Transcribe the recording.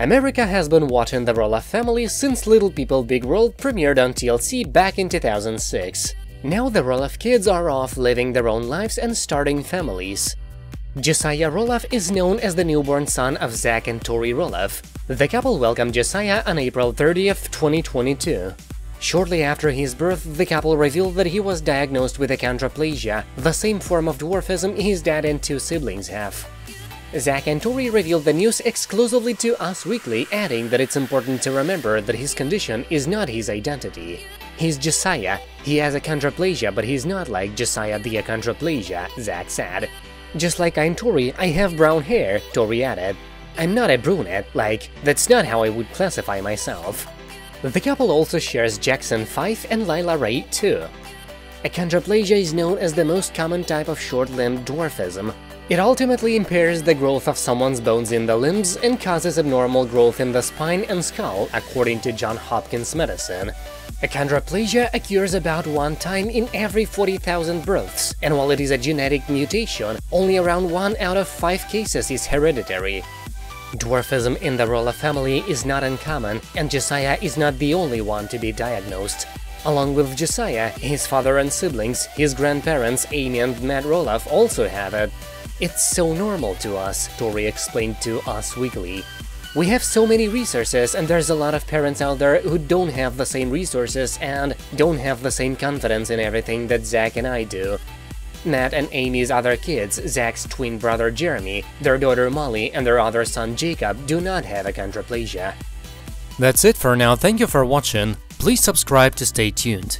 America has been watching the Roloff family since Little People Big World premiered on TLC back in 2006. Now the Roloff kids are off living their own lives and starting families. Josiah Roloff is known as the newborn son of Zach and Tori Roloff. The couple welcomed Josiah on April 30th, 2022. Shortly after his birth, the couple revealed that he was diagnosed with achondroplasia, the same form of dwarfism his dad and two siblings have. Zach and Tori revealed the news exclusively to Us Weekly, adding that it's important to remember that his condition is not his identity. He's Josiah, he has achondroplasia, but he's not like Josiah the achondroplasia, Zach said. Just like I'm Tori, I have brown hair, Tori added. I'm not a brunette, like, that's not how I would classify myself. The couple also shares Jackson 5 and Lilah Ray too. Achondroplasia is known as the most common type of short-limbed dwarfism. It ultimately impairs the growth of someone's bones in the limbs and causes abnormal growth in the spine and skull, according to Johns Hopkins Medicine. Achondroplasia occurs about one time in every 40,000 births, and while it is a genetic mutation, only around 1 out of 5 cases is hereditary. Dwarfism in the Roloff family is not uncommon, and Josiah is not the only one to be diagnosed. Along with Josiah, his father and siblings, his grandparents Amy and Matt Roloff also have it. It's so normal to us, Tori explained to Us Weekly. We have so many resources and there's a lot of parents out there who don't have the same resources and don't have the same confidence in everything that Zach and I do. Matt and Amy's other kids, Zach's twin brother Jeremy, their daughter Molly, and their other son Jacob do not have achondroplasia. That's it for now, thank you for watching, please subscribe to stay tuned.